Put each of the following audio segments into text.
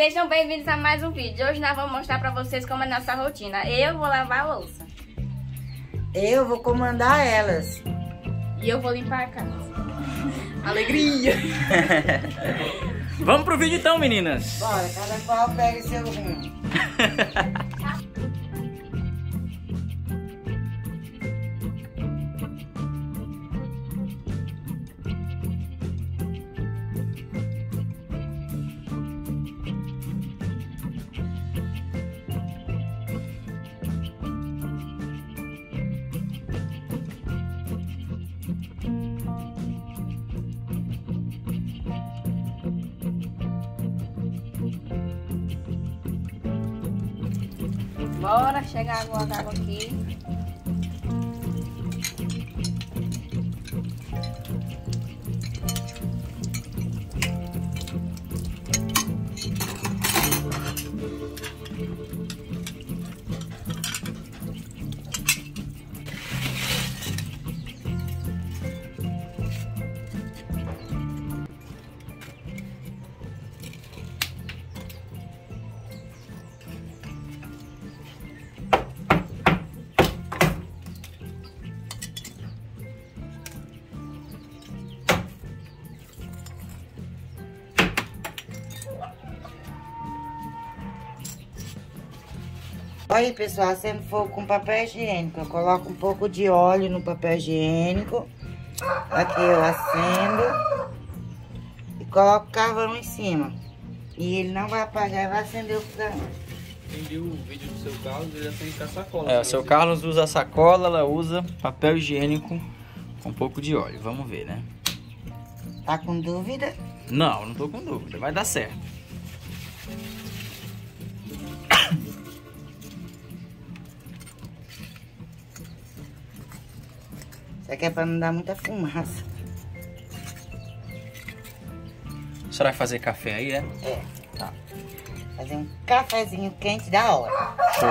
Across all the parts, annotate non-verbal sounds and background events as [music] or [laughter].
sejam bem-vindos a mais um vídeo. Hoje nós vamos mostrar pra vocês como é a nossa rotina. Eu vou lavar a louça. Eu vou comandar elas. E eu vou limpar a casa. [laughs] Alegria! Vamos pro vídeo então, meninas. Bora, cada qual pega seu rumo. [laughs] Bora, chega a água aqui. Aí, pessoal, acendo fogo com papel higiênico. Eu coloco um pouco de óleo no papel higiênico. Aqui eu acendo. E coloco o carvão em cima. E ele não vai apagar, vai acender o fogão. Viu o vídeo do seu Carlos, ele tem com a sacola. É, o seu Carlos usa sacola, ela usa papel higiênico com um pouco de óleo. Vamos ver, né? Tá com dúvida? Não, não tô com dúvida. Vai dar certo. Isso aqui é pra não dar muita fumaça. A senhora vai fazer café aí, é? É, tá. Fazer um cafezinho quente da hora. Show.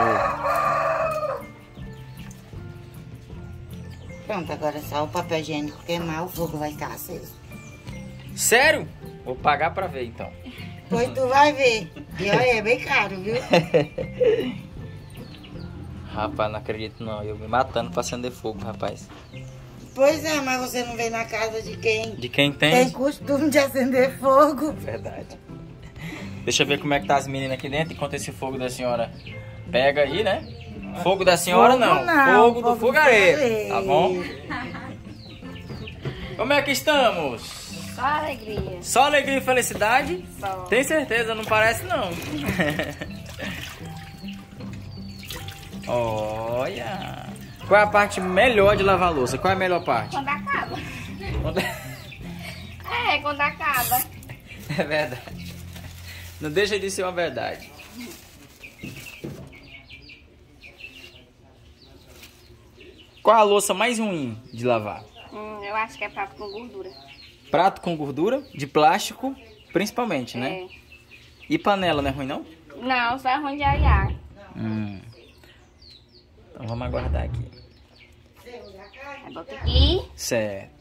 Pronto, agora só o papel higiênico queimar, o fogo vai estar aceso. Sério? Vou pagar pra ver então. Pois tu vai ver. E olha, é bem caro, viu? [laughs] Rapaz, não acredito não. Eu me matando pra acender fogo, rapaz. Pois é, mas você não vem na casa de quem De quem tem? tem costume de acender fogo. Verdade. Deixa eu ver como é que tá as meninas aqui dentro, enquanto esse fogo da senhora pega aí, né? Fogo da senhora Fogo não, não, fogo fogo do fogareiro. tá bom? Como é que estamos? Só alegria. Só alegria e felicidade? Só. Tem certeza, não parece não. [laughs] Olha. Qual é a parte melhor de lavar louça? Qual é a melhor parte? Quando acaba. [laughs] É, quando acaba. É verdade. Não deixa de ser uma verdade. Qual a louça mais ruim de lavar? Hum, eu acho que é prato com gordura. Prato com gordura, de plástico, principalmente, né? É. E panela não é ruim não? Não, só é ruim de arear. Hum. Então vamos aguardar aqui. Aí bota aqui. Certo.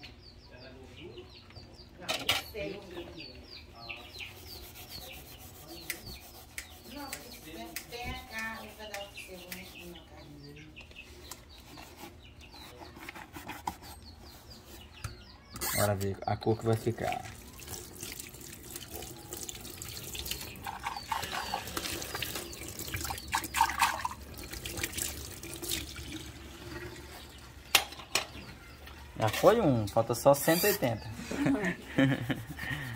Bora ver a cor que vai ficar. Já foi um, falta só 180. [laughs]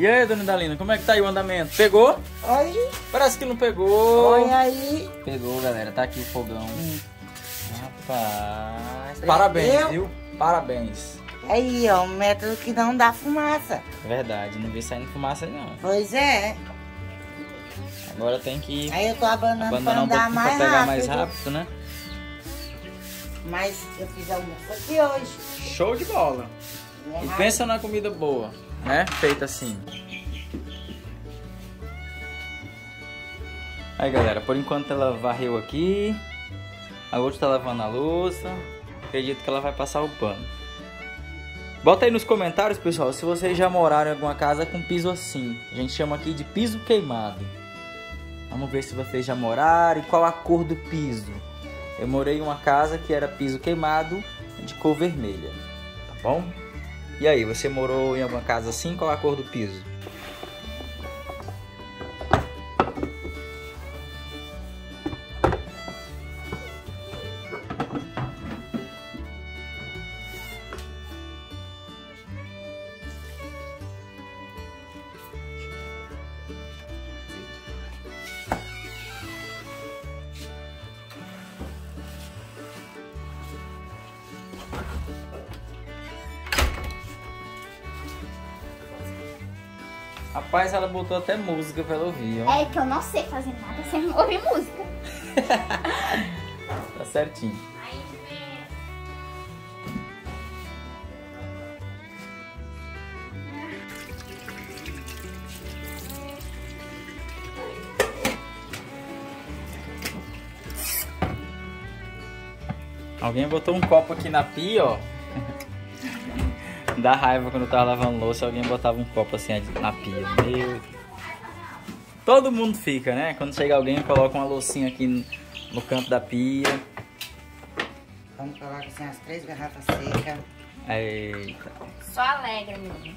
E aí, dona Dalina, como é que tá aí o andamento? Pegou? Olha, Parece que não pegou. olha aí. Pegou, galera. Tá aqui o fogão. Hum. Rapaz. Parabéns, Prendeu? viu? Parabéns. Aí, ó, um método que não dá fumaça. Verdade, não vi saindo fumaça aí não. Pois é. Agora tem que Aí eu tô abanando pra abandonar um andar pra mais pegar rápido. mais rápido, né? Mas eu fiz almoço aqui hoje. Show de bola. É E rápido. pensa na comida boa, né? Feita assim. Aí galera, por enquanto ela varreu aqui. A outra tá lavando a louça. Acredito que ela vai passar o pano. Bota aí nos comentários, pessoal, se vocês já moraram em alguma casa com piso assim. A gente chama aqui de piso queimado. Vamos ver se vocês já moraram e qual a cor do piso. Eu morei em uma casa que era piso queimado de cor vermelha. Tá bom? E aí, você morou em alguma casa assim? Qual a cor do piso? Rapaz, ela botou até música pra ela ouvir, ó. É que eu não sei fazer nada sem ouvir música. [laughs] Tá certinho. Alguém botou um copo aqui na pia, ó. Dá raiva quando eu tava lavando louça, alguém botava um copo assim na pia. Meu. Todo mundo fica, né? Quando chega alguém, coloca uma loucinha aqui no- no canto da pia. Vamos colocar assim as três garrafas secas. Eita. Só alegra, menino.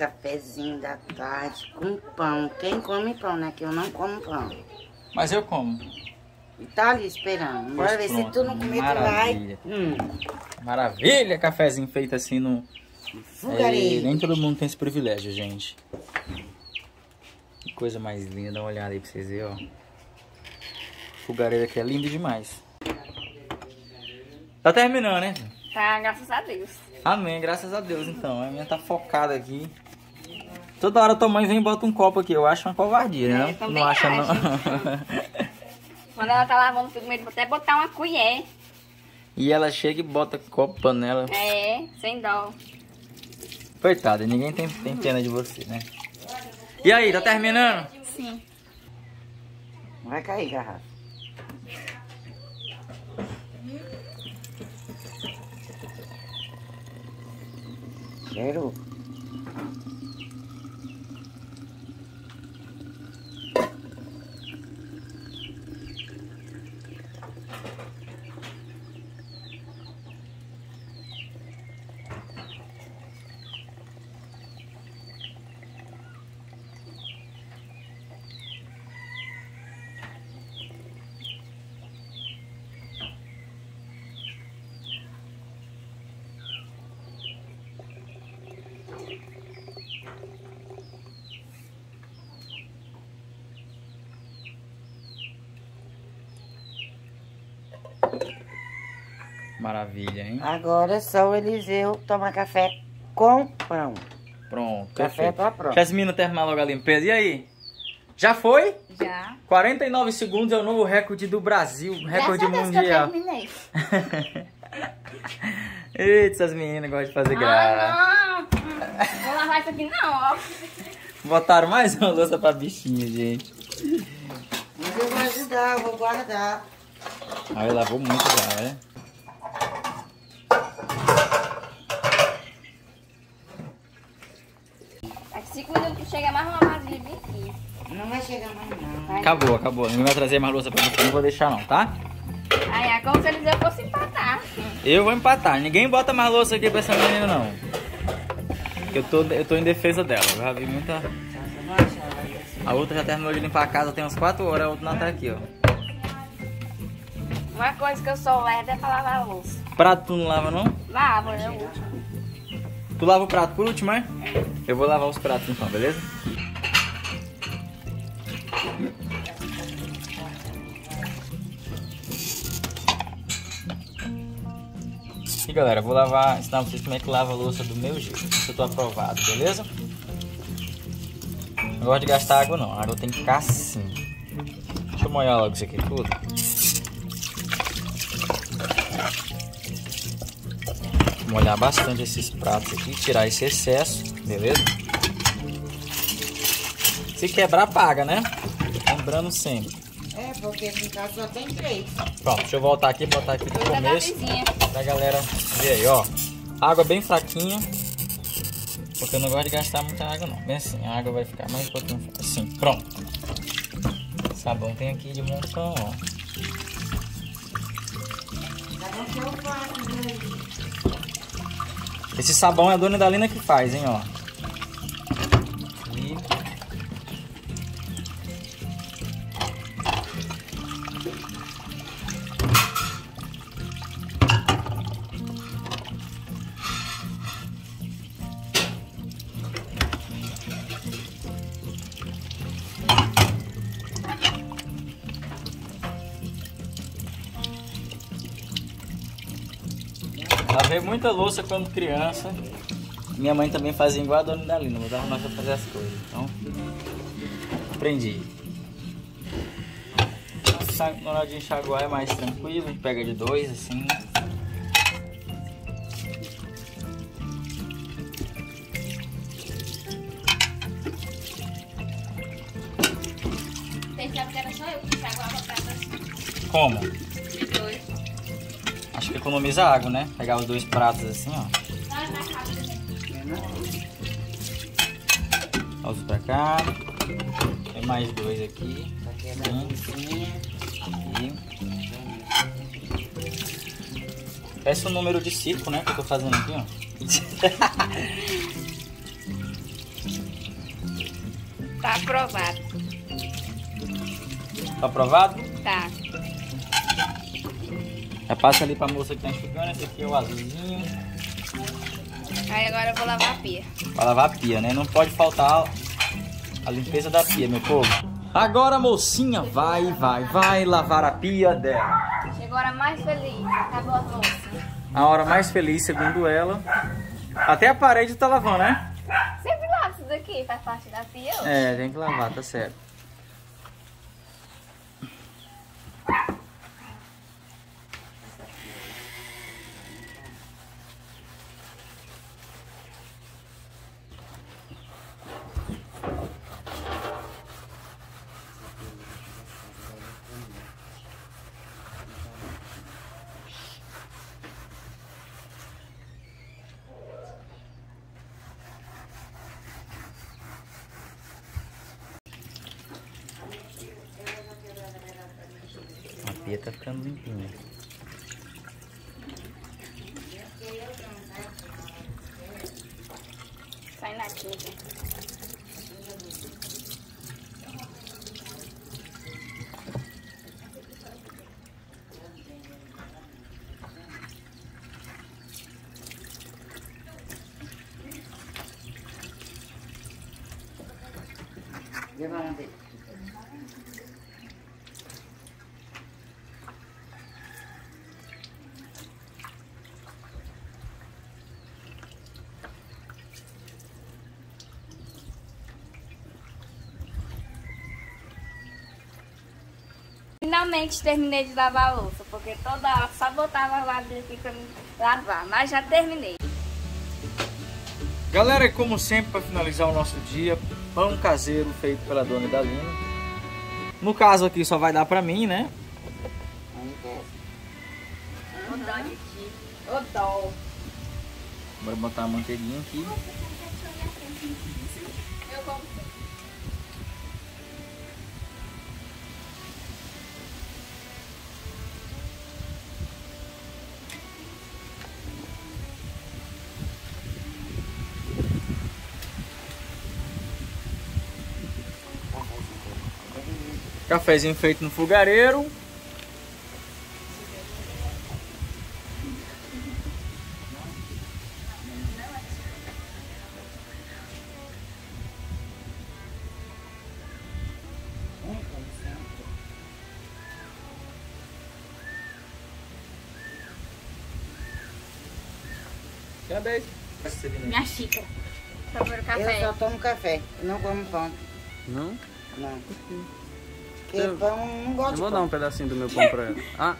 Cafezinho da tarde com pão. Quem come pão, né? Que eu não como pão. Mas eu como. E tá ali esperando. Bora ver se tu não comer, tu vai. Maravilha. Hum, Maravilha, cafezinho feito assim no. É, fugareiro. nem todo mundo tem esse privilégio, gente. Que coisa mais linda, dá uma olhada aí pra vocês verem, ó. Fogareiro aqui é lindo demais. Tá terminando, né? Tá, graças a Deus. Amém, graças a Deus então. A minha tá focada aqui. Toda hora tua mãe vem e bota um copo aqui. Eu acho uma covardia, É, né? eu também Não acha não? [laughs] Quando ela tá lavando tudo, medo, até botar uma colher. e ela chega e bota copo, panela. É, sem dó. Coitada, ninguém tem, tem pena de você, né? E aí, tá terminando? Sim. Vai cair, garrafa. Cheiro. Maravilha, hein? Agora é só o Eliseu tomar café com pão. Pronto. Café perfeito. tá pronto. Jasmina terminar logo a limpeza. E aí? Já foi? Já. 49 segundos é o novo recorde do Brasil, recorde Graças a Deus que eu mundial. terminei. [laughs] Eita, essas meninas gostam de fazer graça. Ah, não. Vou lavar isso aqui não, ó. Botaram mais uma louça pra bichinha, gente. Mas eu vou ajudar, eu vou guardar. Aí lavou muito já, né? Cinco minutos chega mais uma vasilha bem aqui. Não vai chegar mais não. Vai. Acabou, acabou. Não vai trazer mais louça pra você, não vou deixar não, tá? Aí é como se eles eu fosse empatar. Eu vou empatar. Ninguém bota mais louça aqui pra essa menina, não. Eu tô, eu tô em defesa dela. Eu já vi muita... A outra já terminou de limpar a casa tem umas 4 horas, a outra não tá aqui, ó. Uma coisa que eu sou lerda é pra lavar a louça. Prato tu não lava, não? Lavo, é o último. Tu lava o prato por último, é? Eu vou lavar os pratos então, beleza? E galera, eu vou lavar, ensinar vocês como é que lava a louça do meu jeito. Se eu tô aprovado, beleza? Não gosto de gastar água não, a água tem que ficar assim. Deixa eu molhar logo isso aqui tudo. Molhar bastante esses pratos aqui, tirar esse excesso, beleza? Se quebrar, paga, né? Lembrando sempre. É, porque aqui em casa só tem três. Pronto, deixa eu voltar aqui, botar aqui da começo, pra galera ver aí, ó. Água bem fraquinha, porque eu não gosto de gastar muita água não. Bem assim, a água vai ficar mais um pouquinho assim, pronto. Sabão tem aqui de montão, ó. Bom que eu faço, né? Esse sabão é a dona Dalina que faz, hein, ó. Lavei muita louça quando criança. Minha mãe também fazia igual a dona Dalina, mudava nós pra fazer as coisas. Então, aprendi. Na hora de enxaguar é mais tranquilo, a gente pega de dois assim. Pensava Economiza água, né? Pegar os dois pratos assim, ó. É? Pausa pra cá. Tem mais dois aqui. Aqui. Peça o número de circo, né? Que eu tô fazendo aqui, ó. Tá aprovado. Tá aprovado? Tá. Já passa ali pra moça que tá enxugando. Esse aqui é o azulzinho. Aí agora eu vou lavar a pia. Pra lavar a pia, né? Não pode faltar a limpeza da pia, meu povo. Agora a mocinha vai, vai, vai lavar a pia dela. Chegou a hora mais feliz. Acabou a louça. A hora mais feliz, segundo ela. Até a parede tá lavando, né? Sempre lavo isso daqui, faz parte da pia. ó. É, tem que lavar, tá certo. Tá ficando limpinha. Sai na tinta. Leva a Finalmente terminei de lavar a louça, porque toda hora só botava a lavadeira aqui pra mim lavar, mas já terminei. Galera, e como sempre, para finalizar o nosso dia, pão caseiro feito pela dona Dalina. No caso aqui só vai dar pra mim, né? Ô dó de ti. Ô dó. Bora botar a manteiguinha aqui. Eu como. Cafezinho feito no fogareiro. Cadê isso? Minha xícara. Pôr o Eu café. só tomo café, eu não como pão. Não? Não. Porque Eu- pão não gosto Eu vou dar um pedacinho do meu pão pra ela. [laughs] Ah,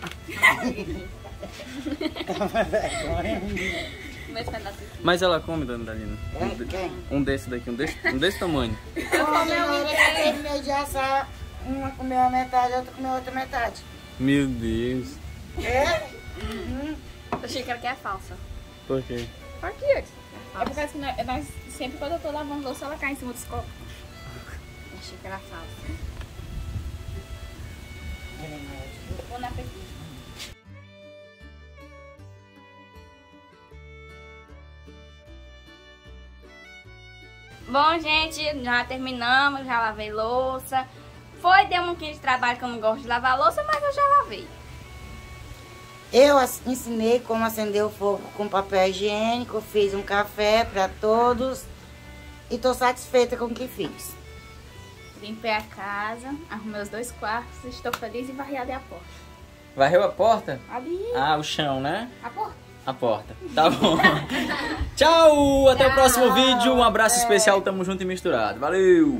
mas ela come, dona Dalina. Um, de- Quem? um desse daqui, um desse, um desse tamanho. Eu terminei de assar, uma comeu a metade, a outra comeu a outra metade. Meu Deus. É? A xícara que é falsa. Por quê? Por quê? É por causa que nós, nós- sempre quando eu tô lavando louça, ela cai em cima dos copos. A xícara falsa. Bom, gente, já terminamos, já lavei louça. Foi, deu um pouquinho de trabalho que eu não gosto de lavar louça, mas eu já lavei. Eu ensinei como acender o fogo com papel higiênico, fiz um café para todos e tô satisfeita com o que fiz. Limpei a casa, arrumei os dois quartos, estou feliz e varri ali a porta. Varreu a porta? Ali, Ah, o chão, né? a porta. A porta. Tá bom. [laughs] Tchau! Até o próximo vídeo. Um abraço especial. Tamo junto e misturado. Valeu!